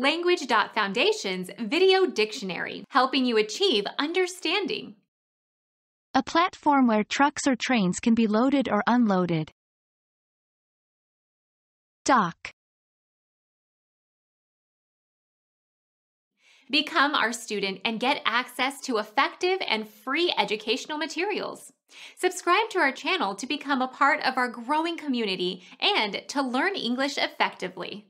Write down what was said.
Language.Foundation's Video Dictionary, helping you achieve understanding. A platform where trucks or trains can be loaded or unloaded. Dock. Become our student and get access to effective and free educational materials. Subscribe to our channel to become a part of our growing community and to learn English effectively.